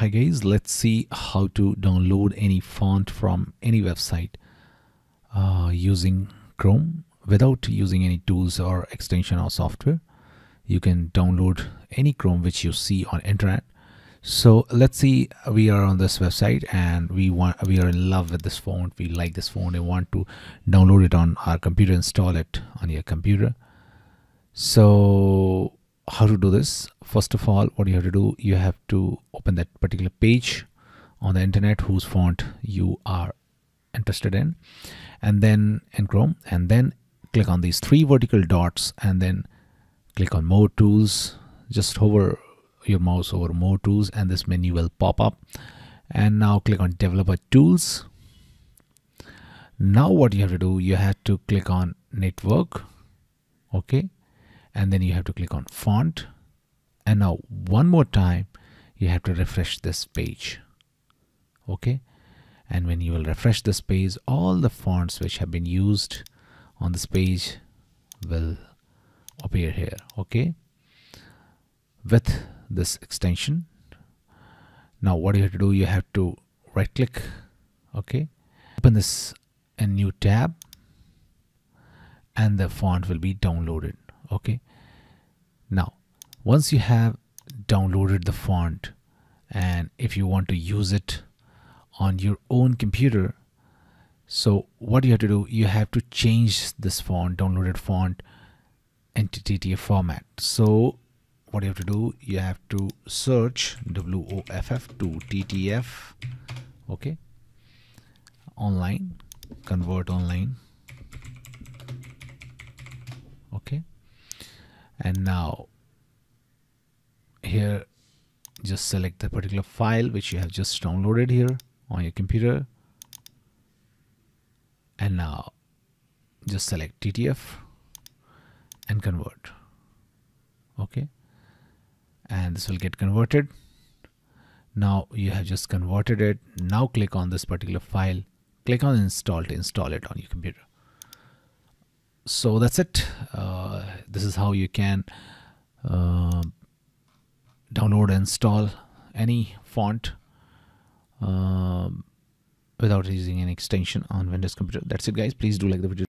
Hi guys, let's see how to download any font from any website uh, using Chrome without using any tools or extension or software. You can download any Chrome which you see on internet. So let's see we are on this website and we want we are in love with this font. We like this font and want to download it on our computer, install it on your computer. So how to do this. First of all what you have to do you have to open that particular page on the internet whose font you are interested in and then in chrome and then click on these three vertical dots and then click on more tools. Just hover your mouse over more tools and this menu will pop up. And now click on developer tools. Now what you have to do you have to click on network. Okay and then you have to click on font. And now one more time you have to refresh this page. Okay? And when you will refresh this page all the fonts which have been used on this page will appear here. Okay? With this extension. Now what you have to do you have to right click okay? Open this a new tab. And the font will be downloaded okay. Now once you have downloaded the font and if you want to use it on your own computer so what you have to do you have to change this font downloaded font into TTF format. So what you have to do you have to search WOFF to TTF okay online convert online okay and now here just select the particular file which you have just downloaded here on your computer. And now just select TTF and convert. Okay? And this will get converted. Now you have just converted it. Now click on this particular file. Click on install to install it on your computer. So that's it. Uh, this is how you can uh, download and install any font um, without using an extension on Windows computer. That's it guys. Please do like the video